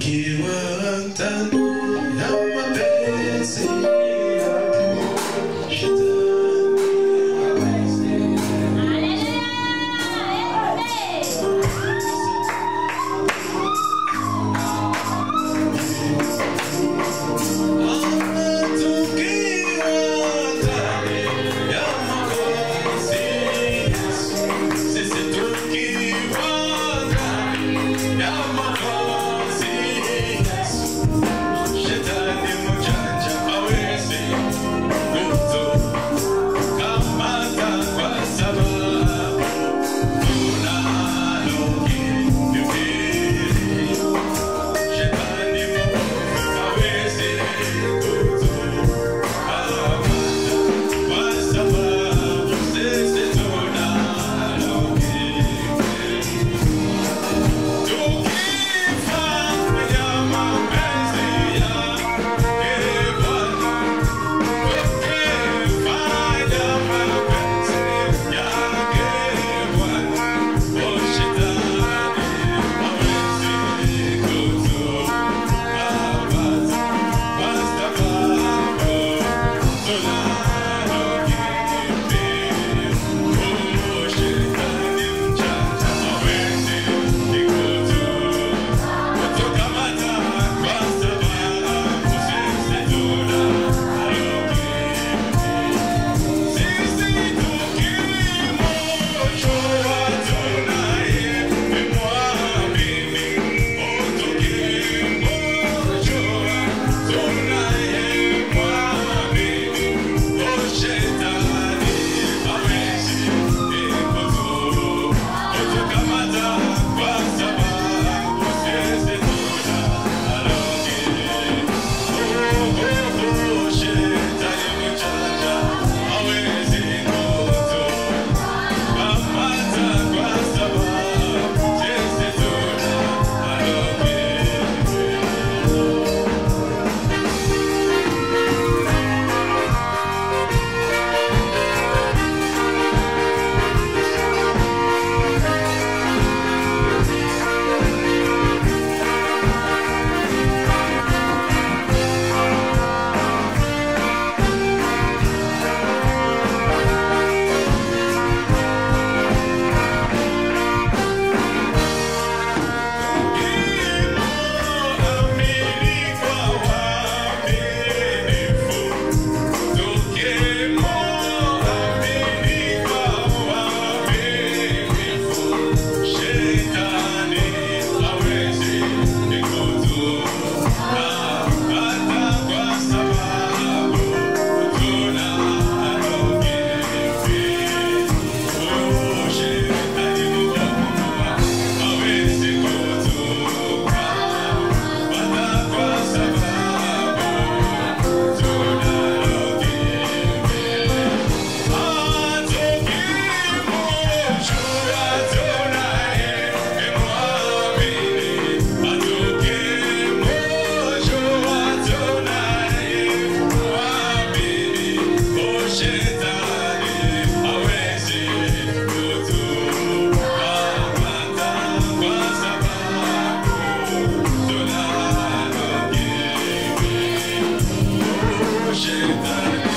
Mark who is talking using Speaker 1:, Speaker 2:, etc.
Speaker 1: Tukiwa Thank you.